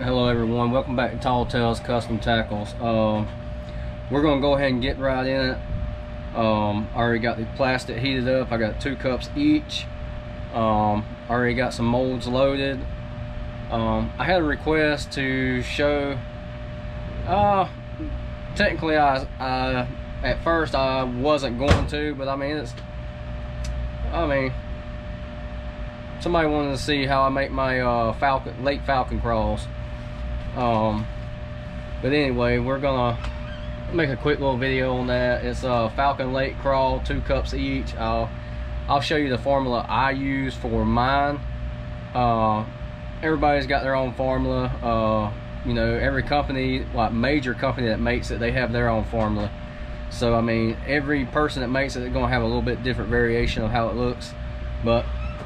hello everyone. Welcome back to tall tales custom tackles. Um, we're gonna go ahead and get right in it. Um, I already got the plastic heated up. I got two cups each. Um, already got some molds loaded. Um, I had a request to show uh, technically I, I at first I wasn't going to but I mean it's I mean somebody wanted to see how I make my uh, falcon late falcon craws um, but anyway we're gonna make a quick little video on that. It's a falcon lake craw two cups each. I'll I'll show you the formula I use for mine. Uh, everybody's got their own formula. Uh, you know every company like major company that makes it they have their own formula. So I mean every person that makes it they're gonna have a little bit different variation of how it looks. But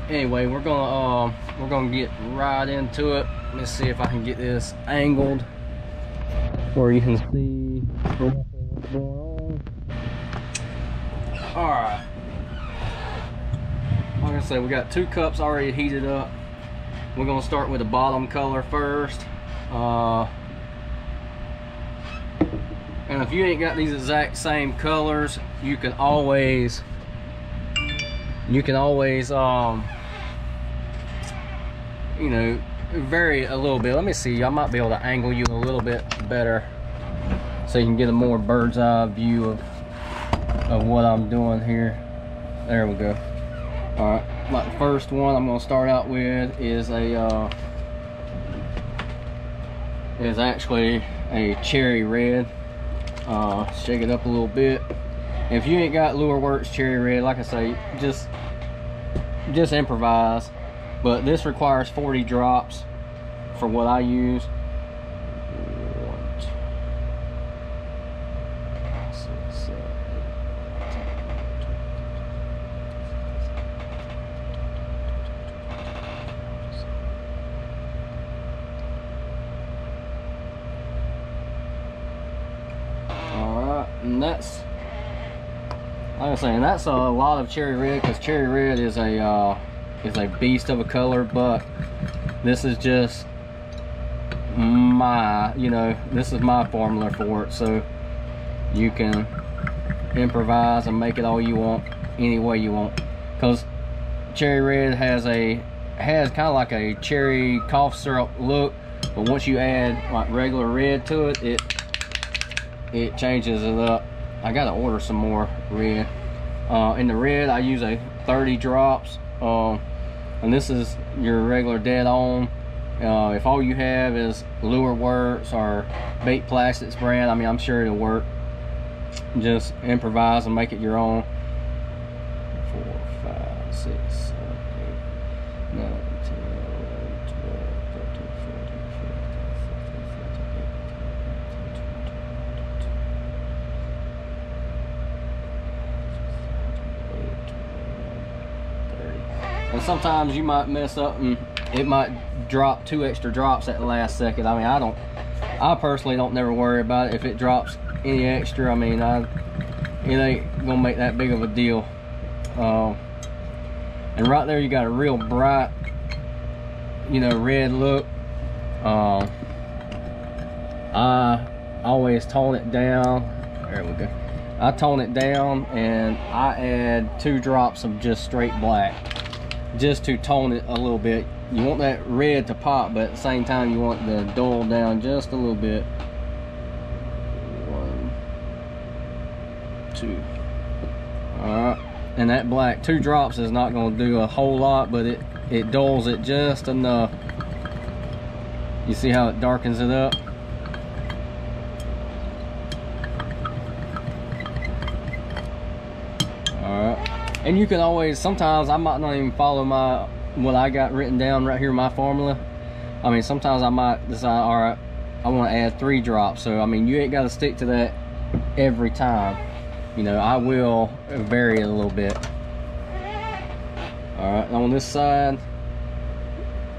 anyway we're gonna um we're gonna get right into it. Let's see if I can get this angled. Where you can see. What's going on all right. Like I said we got two cups already heated up. We're gonna start with the bottom color first. Uh, and if you ain't got these exact same colors you can always you can always um you know vary a little bit. Let me see I might be able to angle you a little bit better so you can get a more bird's eye view of of what I'm doing here. There we go. All right the first one I'm going to start out with is a uh, is actually a cherry red. Uh, shake it up a little bit. If you ain't got Lure Works cherry red like I say just just improvise but this requires 40 drops for what I use. And that's like I'm saying, that's a lot of cherry red because cherry red is a uh, is a beast of a color, but this is just my, you know, this is my formula for it. So you can improvise and make it all you want, any way you want. Because cherry red has a has kind of like a cherry cough syrup look, but once you add like regular red to it, it it changes it up. I gotta order some more red. Uh, in the red, I use a 30 drops. Um, and this is your regular dead on. Uh, if all you have is Lure Works or Bait Plastics brand, I mean, I'm sure it'll work. Just improvise and make it your own. Four, five, six, seven, eight, nine, 10, 11, 12, 13, 14, 15, and sometimes you might mess up and it might drop two extra drops at the last second. I mean, I don't, I personally don't never worry about it. If it drops any extra, I mean, I, it ain't gonna make that big of a deal. Uh, and right there, you got a real bright, you know, red look. Uh, I always tone it down. There we go. I tone it down and I add two drops of just straight black just to tone it a little bit. You want that red to pop, but at the same time you want the dull down just a little bit. One, two. Alright. And that black, two drops is not going to do a whole lot, but it, it dulls it just enough. You see how it darkens it up? Alright and you can always sometimes i might not even follow my what i got written down right here my formula. I mean sometimes i might decide all right i want to add three drops. So i mean you ain't got to stick to that every time. You know i will vary it a little bit. All right on this side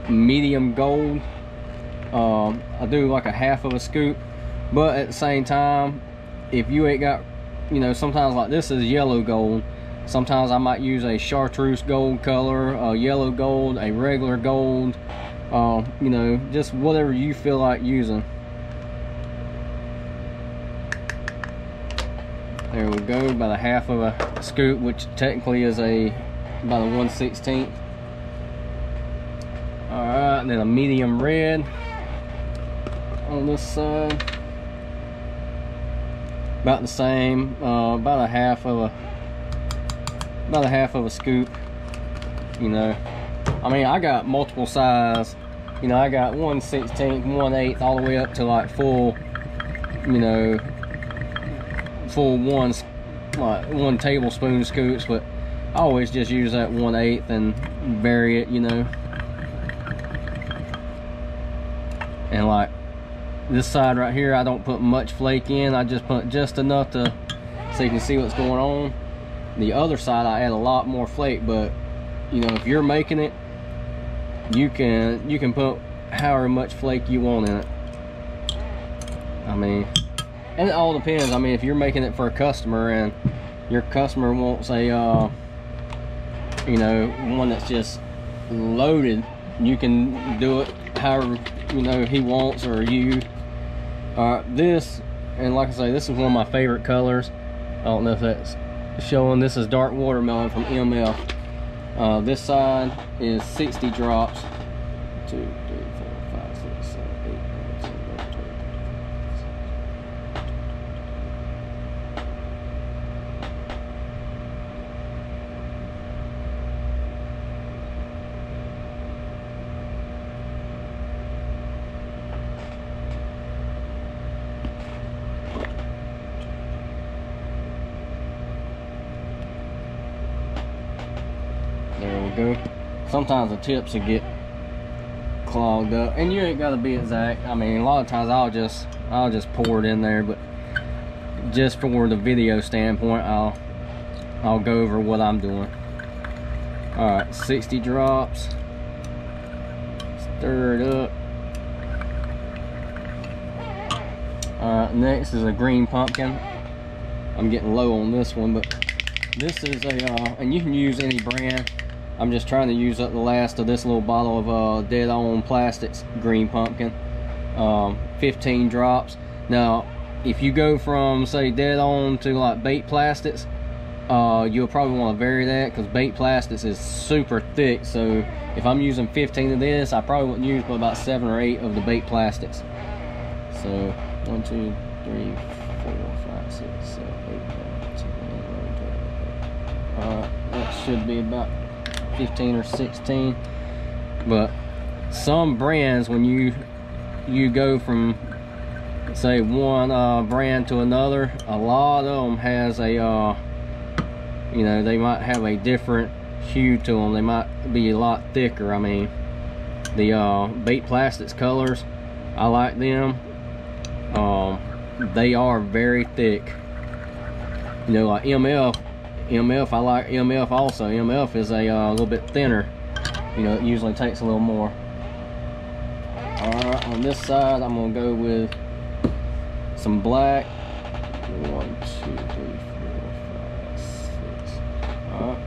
medium gold. Um, i do like a half of a scoop but at the same time if you ain't got you know sometimes like this is yellow gold Sometimes I might use a chartreuse gold color, a yellow gold, a regular gold, uh, you know just whatever you feel like using. There we go about a half of a scoop which technically is a about a 1 16th all right then a medium red on this side. About the same uh, about a half of a about a half of a scoop you know. I mean I got multiple size you know I got 1 16th 1 8 all the way up to like full you know full one like one tablespoon scoops but I always just use that 1 8 and vary it you know. And like this side right here I don't put much flake in I just put just enough to so you can see what's going on the other side I add a lot more flake but you know if you're making it you can you can put however much flake you want in it. I mean and it all depends. I mean if you're making it for a customer and your customer wants a uh, you know one that's just loaded you can do it however you know he wants or you uh, this and like I say this is one of my favorite colors. I don't know if that's showing this is dark watermelon from MF uh, this side is 60 drops. Two three four five six seven eight nine ten eleven twelve There we go. Sometimes the tips will get clogged up, and you ain't gotta be exact. I mean, a lot of times I'll just I'll just pour it in there, but just for the video standpoint, I'll I'll go over what I'm doing. All right, 60 drops. Stir it up. All right, next is a green pumpkin. I'm getting low on this one, but this is a, uh, and you can use any brand. I'm just trying to use up the last of this little bottle of uh, Dead On Plastics Green Pumpkin. Um, 15 drops. Now, if you go from, say, Dead On to like Bait Plastics, uh, you'll probably want to vary that because Bait Plastics is super thick. So if I'm using 15 of this, I probably wouldn't use but about 7 or 8 of the Bait Plastics. So, 1, 2, 3, 4, 5, 6, 7, 8, 9, 10, 11, 12, 13. Uh, that should be about 15 or 16 but some brands when you you go from say one uh, brand to another a lot of them has a uh, you know they might have a different hue to them they might be a lot thicker. I mean the uh, bait plastics colors I like them. Um, they are very thick. You know like MF MF, I like MF also. MF is a uh, little bit thinner. You know, it usually takes a little more. Alright, on this side, I'm to go with some black. One, two, three, four, five, six. Alright.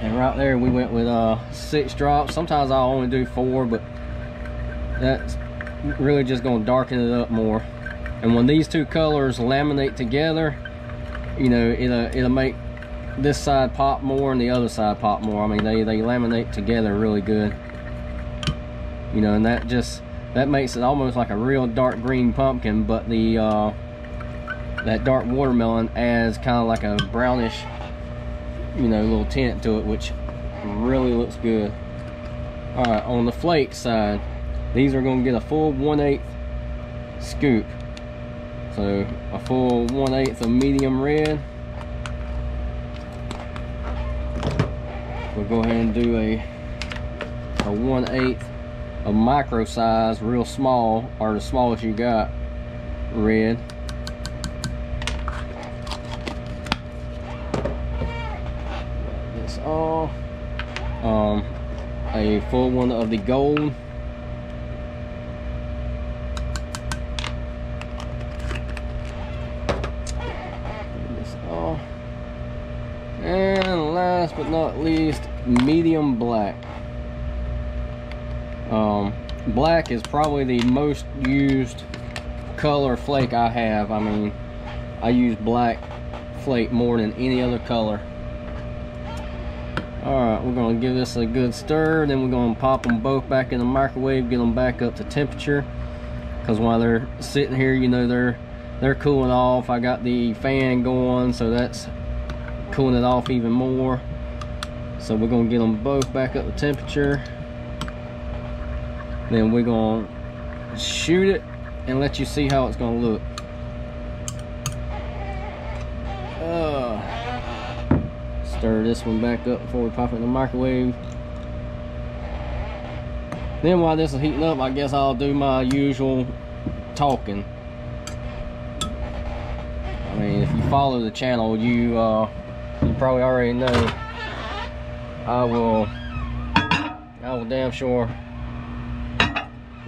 And right there, we went with uh, six drops. Sometimes I'll only do four, but that's really just going to darken it up more. And when these two colors laminate together, you know, it'll, it'll make this side pop more and the other side pop more. I mean, they, they laminate together really good. You know, and that just, that makes it almost like a real dark green pumpkin, but the, uh, that dark watermelon adds kind of like a brownish, you know, little tint to it, which really looks good. All right, on the flake side, these are gonna get a full 1 8 scoop. So a full 1 8 of medium red. We'll go ahead and do a a 1 8 a micro size, real small, or the smallest you got, red. This all. Um, a full one of the gold. This all. And last but not least, medium black. Um, is probably the most used color flake I have. I mean, I use black flake more than any other color. Alright, we're going to give this a good stir, then we're going to pop them both back in the microwave, get them back up to temperature. Because while they're sitting here, you know, they're they're cooling off. I got the fan going, so that's cooling it off even more. So we're going to get them both back up to temperature. Then we're going to shoot it and let you see how it's going to look. Uh, stir this one back up before we pop it in the microwave. Then while this is heating up, I guess I'll do my usual talking. I mean, if you follow the channel, you uh, you probably already know I will I will damn sure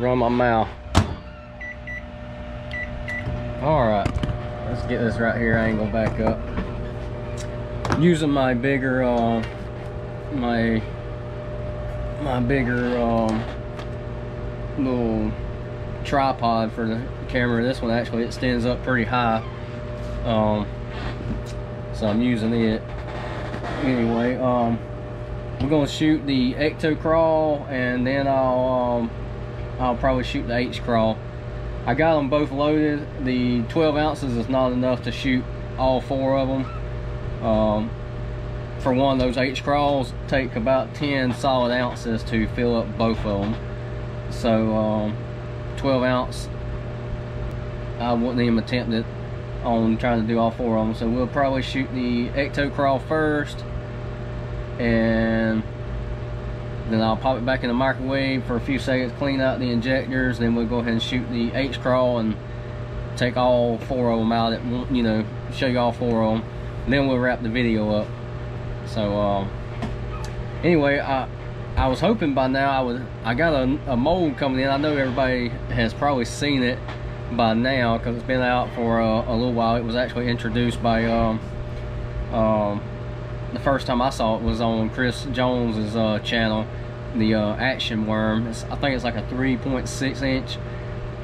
run my mouth. Alright, let's get this right here. Ain't back up. Using my bigger, uh, my, my bigger, um, little tripod for the camera. This one actually it stands up pretty high. Um, so I'm using it. Anyway, um, I'm gonna shoot the ecto craw and then I'll, um, I'll probably shoot the H craw. I got them both loaded. The 12 ounces is not enough to shoot all four of them. Um, for one, those H craws take about 10 solid ounces to fill up both of them. So, um, 12 ounce, I wouldn't even attempt it on trying to do all four of them. So we'll probably shoot the Ecto Craw first and then I'll pop it back in the microwave for a few seconds, clean out the injectors, then we'll go ahead and shoot the H-Craw and take all four of them out, at, you know, show you all four of them. Then we'll wrap the video up. So, um, anyway, I I was hoping by now I would, I got a, a mold coming in. I know everybody has probably seen it by now because it's been out for a, a, little while. It was actually introduced by, um, um, the first time I saw it was on Chris Jones's uh, channel, the uh, Action Worm. It's, I think it's like a 3.6 inch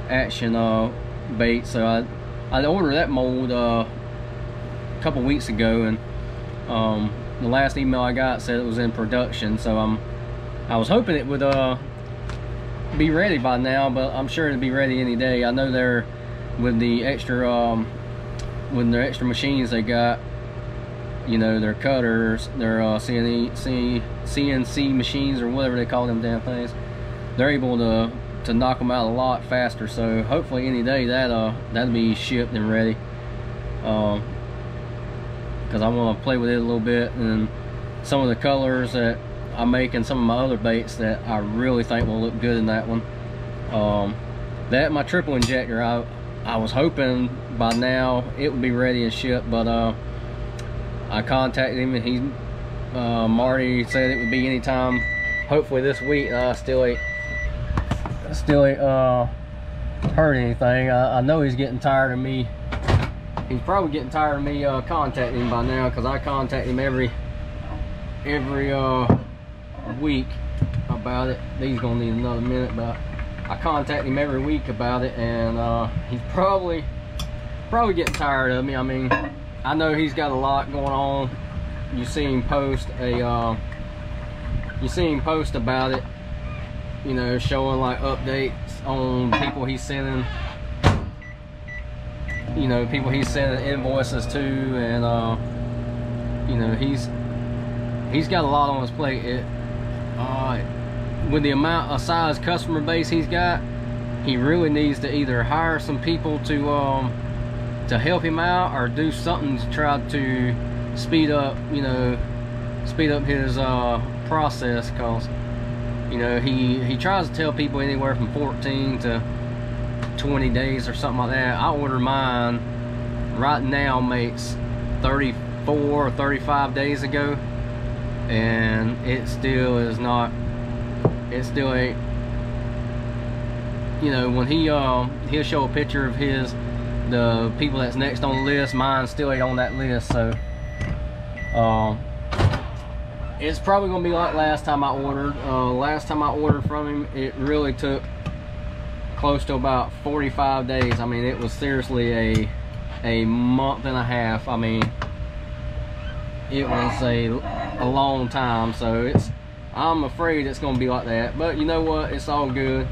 action uh, bait. So I I ordered that mold uh, a couple weeks ago, and um, the last email I got said it was in production. So I'm I was hoping it would uh, be ready by now, but I'm sure it'll be ready any day. I know they're with the extra um, with their extra machines they got you know, their cutters, their uh, CNC, CNC machines or whatever they call them damn things, they're able to to knock them out a lot faster. So hopefully any day that uh that'll be shipped and ready. Um, because I want to play with it a little bit and some of the colors that I make in some of my other baits that I really think will look good in that one. Um, that my triple injector, I I was hoping by now it would be ready and shipped, but uh I contacted him and he, uh, Marty said it would be anytime, hopefully this week. I still ain't, still ain't uh, heard anything. I, I, know he's getting tired of me. He's probably getting tired of me uh, contacting him by now because I contact him every every uh, week about it. He's gonna need another minute, but I contact him every week about it, and uh, he's probably probably getting tired of me. I mean, I know he's got a lot going on. You see him post a, uh, you see him post about it, you know, showing like updates on people he's sending, you know, people he's sending invoices to, and uh, you know, he's he's got a lot on his plate. It, uh, with the amount of size customer base he's got, he really needs to either hire some people to um, to help him out or do something to try to speed up, you know, speed up his uh, process because, you know, he, he tries to tell people anywhere from 14 to 20 days or something like that. I ordered mine right now makes 34 or 35 days ago and it still is not, it still ain't, you know, when he, um, he'll show a picture of his the people that's next on the list, mine still ain't on that list, so um, it's probably gonna be like last time I ordered. Uh, last time I ordered from him, it really took close to about 45 days. I mean, it was seriously a a month and a half. I mean, it was a a long time. So it's I'm afraid it's gonna be like that. But you know what? It's all good.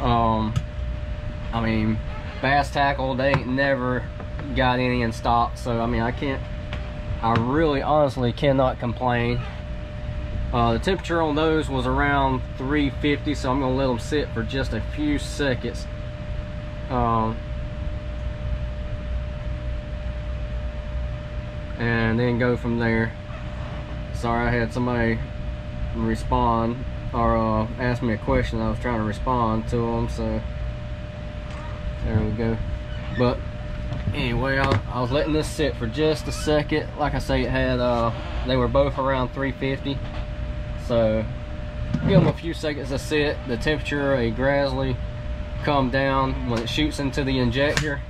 Um, I mean, bass tackle they ain't never got any in stock. So I mean, I can't. I really honestly cannot complain. Uh, the temperature on those was around 350, so I'm gonna let them sit for just a few seconds. Um, and then go from there. Sorry, I had somebody respond or uh, ask me a question. I was trying to respond to them, so there we go. But anyway, I, I was letting this sit for just a second. Like I say, it had uh, they were both around 350. So give them a few seconds to sit. The temperature a gradually come down when it shoots into the injector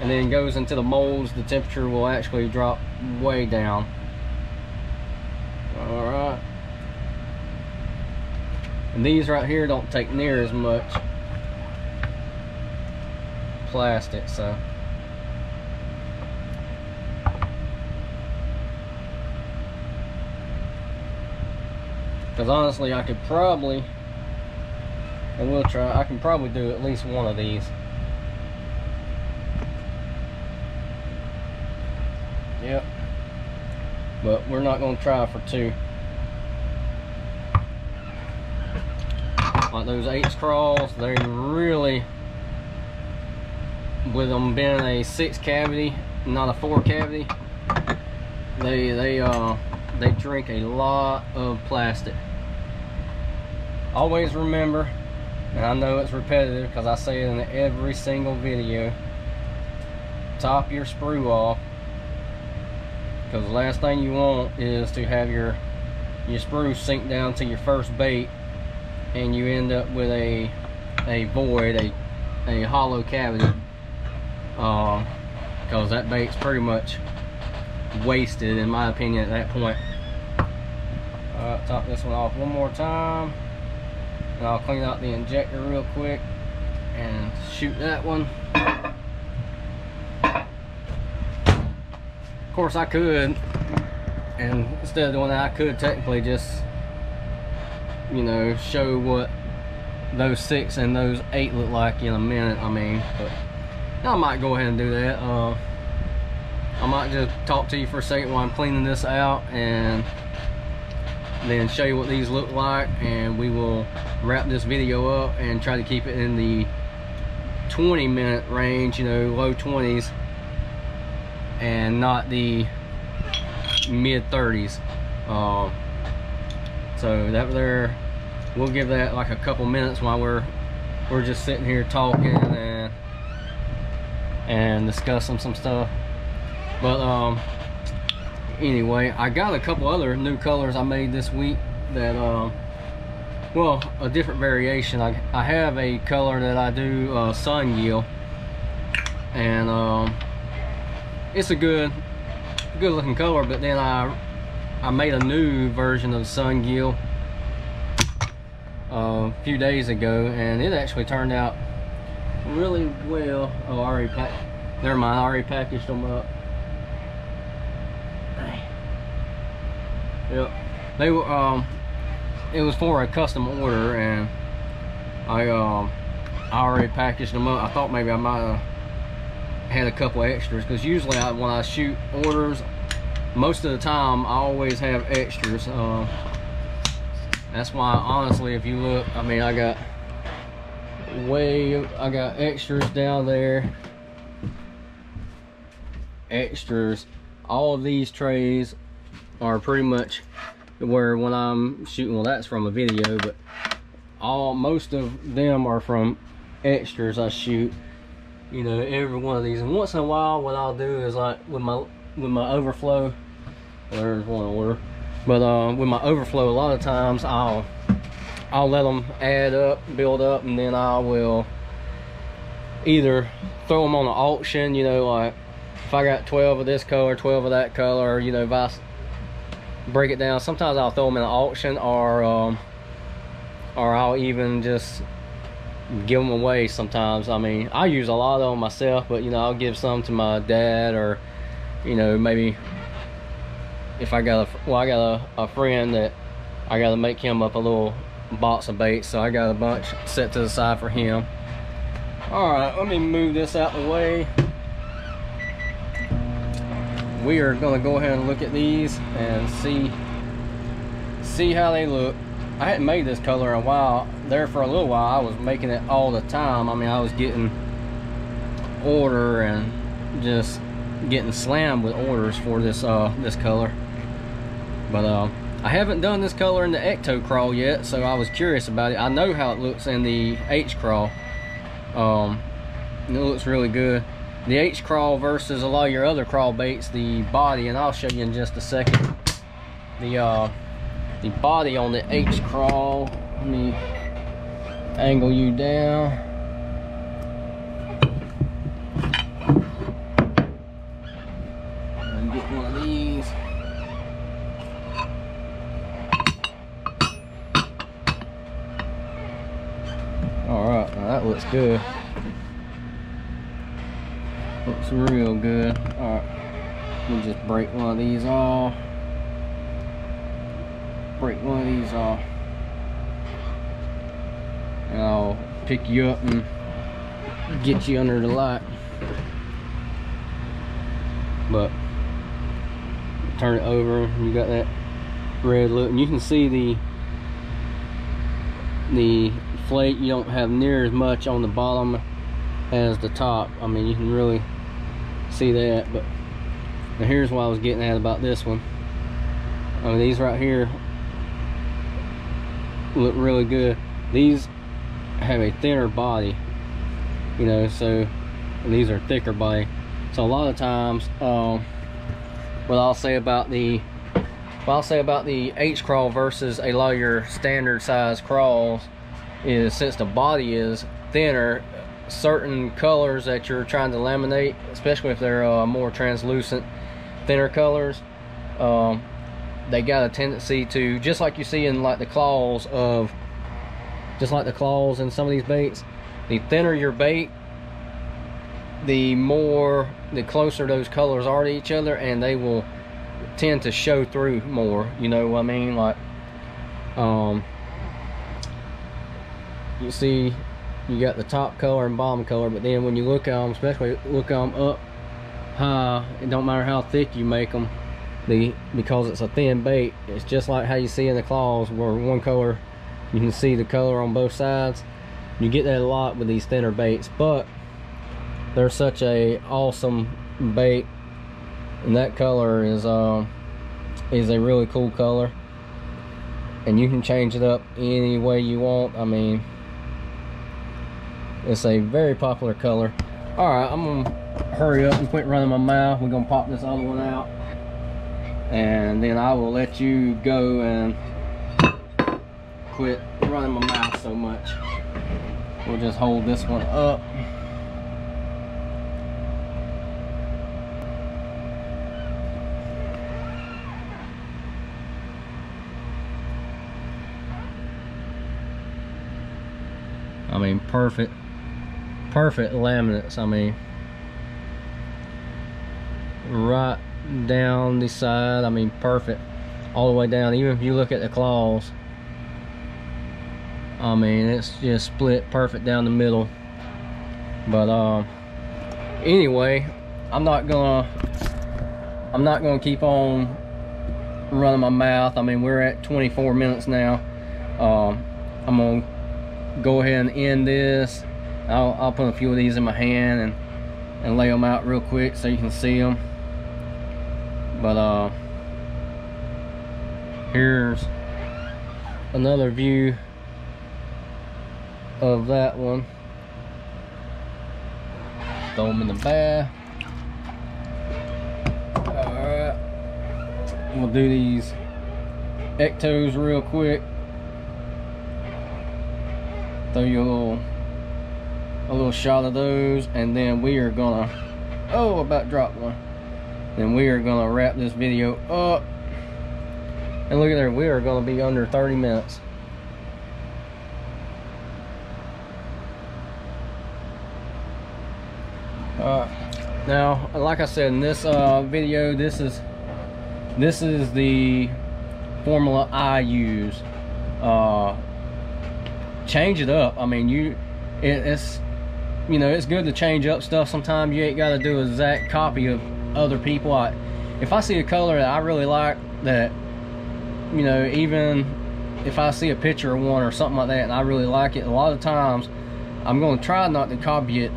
and then goes into the molds the temperature will actually drop way down all right and these right here don't take near as much plastic so Because honestly, I could probably, I will try, I can probably do at least one of these. Yep. But we're not going to try for two. Like those H craws, they really, with them being a six cavity, not a four cavity, they, they, uh, they drink a lot of plastic. Always remember and I know it's repetitive because I say it in every single video top your sprue off because the last thing you want is to have your your sprue sink down to your first bait and you end up with a a void a a hollow cavity because uh, that bait's pretty much wasted in my opinion at that point uh, top this one off one more time and I'll clean out the injector real quick and shoot that one. Of course I could, and instead of doing that I could technically just, you know, show what those six and those eight look like in a minute, I mean, but I might go ahead and do that. Uh, I might just talk to you for a second while I'm cleaning this out and then show you what these look like and we will wrap this video up and try to keep it in the 20 minute range you know low 20s and not the mid 30s uh, so that there we'll give that like a couple minutes while we're we're just sitting here talking and discuss discussing some stuff. But um anyway i got a couple other new colors i made this week that um well a different variation. I, I have a color that i do uh, sun gill and um it's a good good looking color but then i i made a new version of sun gill uh, a few days ago and it actually turned out really well oh i already packed never mind i already packaged them up Yep. They were um it was for a custom order and I um I already packaged them up. I thought maybe I might have had a couple extras because usually I, when I shoot orders most of the time I always have extras. Uh, that's why honestly if you look I mean I got way I got extras down there extras all of these trays are pretty much where when I'm shooting, well that's from a video, but all most of them are from extras I shoot. You know, every one of these. And once in a while what I'll do is like with my with my overflow, there's one order. But uh, with my overflow, a lot of times I'll I'll let them add up, build up, and then I will either throw them on the auction, you know, like if I got 12 of this color, 12 of that color, you know, vice break it down. Sometimes I'll throw them in an auction or um, or I'll even just give them away sometimes. I mean, I use a lot of them myself, but you know, I'll give some to my dad or, you know, maybe if I got a, well, I got a, a friend that I got to make him up a little box of bait, so I got a bunch set to the side for him. All right, let me move this out the way. We are gonna go ahead and look at these and see see how they look. I hadn't made this color in a while. There for a little while, I was making it all the time. I mean, I was getting order and just getting slammed with orders for this uh this color. But uh, I haven't done this color in the Ecto Craw yet, so I was curious about it. I know how it looks in the H Craw. Um, it looks really good. The H Craw versus a lot of your other crawl baits, the body, and I'll show you in just a second. The uh, the body on the H craw. Let me angle you down. And get one of these. Alright, now that looks good. Looks real good. Alright, we'll just break one of these off. Break one of these off. And I'll pick you up and get you under the light. But turn it over. You got that red look. And you can see the the flake you don't have near as much on the bottom as the top I mean you can really see that but here's what I was getting at about this one I mean these right here look really good. These have a thinner body, you know, so these are thicker body. So a lot of times, um, what I'll say about the what I'll say about the H craw versus a lot of your standard size crawls is since the body is thinner, certain colors that you're trying to laminate, especially if they're uh, more translucent, thinner colors, um, they got a tendency to just like you see in like the claws of just like the claws in some of these baits the thinner your bait the more the closer those colors are to each other and they will tend to show through more you know what i mean? Like um you see you got the top color and bottom color but then when you look at them especially look at them up high it don't matter how thick you make them the because it's a thin bait it's just like how you see in the claws where one color you can see the color on both sides. You get that a lot with these thinner baits but they're such a awesome bait and that color is um is a really cool color. And you can change it up any way you want. I mean it's a very popular color. All right i'm gonna hurry up and quit running my mouth. We're gonna pop this other one out. And then I will let you go and quit running my mouth so much. We'll just hold this one up. Perfect, perfect laminates. I mean, right down the side I mean perfect all the way down. Even if you look at the claws I mean it's just split perfect down the middle. But um anyway I'm not gonna I'm not gonna keep on running my mouth. I mean we're at 24 minutes now. Um, I'm gonna go ahead and end this. I'll, I'll put a few of these in my hand and and lay them out real quick so you can see them but uh here's another view of that one. Throw them in the bath. All right. We'll do these ectos real quick throw you a little a little shot of those and then we are gonna oh about drop one. Then we are gonna wrap this video up. And look at there we are gonna be under 30 minutes. Uh, now like I said in this uh, video this is this is the formula I use. Uh, change it up. I mean you it, it's you know it's good to change up stuff. Sometimes you ain't got to do exact copy of other people. I, if I see a color that I really like that you know even if I see a picture of one or something like that and I really like it a lot of times I'm going to try not to copy it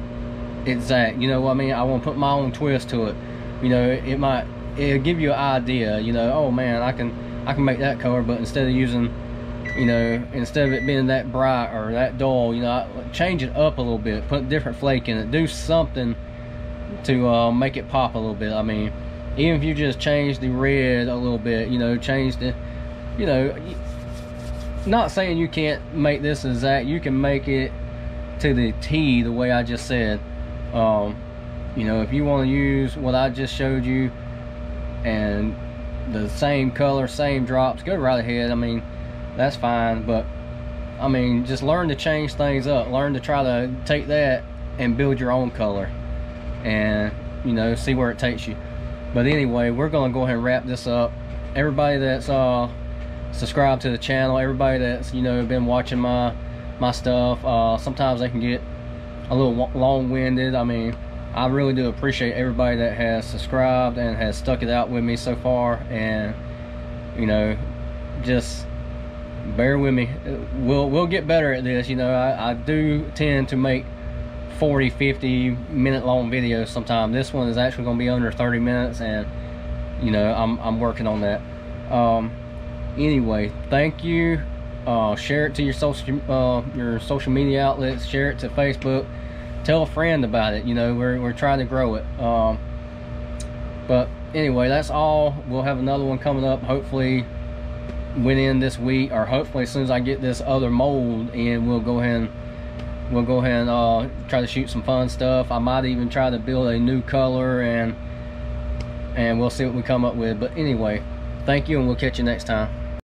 exact. You know what I mean? I want to put my own twist to it. You know it might it'll give you an idea you know oh man I can I can make that color but instead of using you know instead of it being that bright or that dull you know change it up a little bit put different flake in it do something to uh, make it pop a little bit. I mean even if you just change the red a little bit you know change the you know not saying you can't make this exact you can make it to the T the way I just said. Um, you know if you want to use what I just showed you and the same color same drops go right ahead. I mean that's fine but I mean just learn to change things up. Learn to try to take that and build your own color and you know see where it takes you. But anyway we're gonna go ahead and wrap this up. Everybody that's uh subscribed to the channel everybody that's you know been watching my my stuff uh sometimes they can get a little long-winded. I mean I really do appreciate everybody that has subscribed and has stuck it out with me so far and you know just bear with me. We'll we'll get better at this you know. I, I do tend to make 40 50 minute long videos sometimes this one is actually going to be under 30 minutes and you know I'm, I'm working on that. Um, anyway thank you. Uh, share it to your social uh, your social media outlets share it to Facebook. Tell a friend about it you know. We're, we're trying to grow it. Um, but anyway that's all. We'll have another one coming up hopefully within this week or hopefully as soon as I get this other mold in we'll go ahead and we'll go ahead and uh, try to shoot some fun stuff. I might even try to build a new color and and we'll see what we come up with. But anyway thank you and we'll catch you next time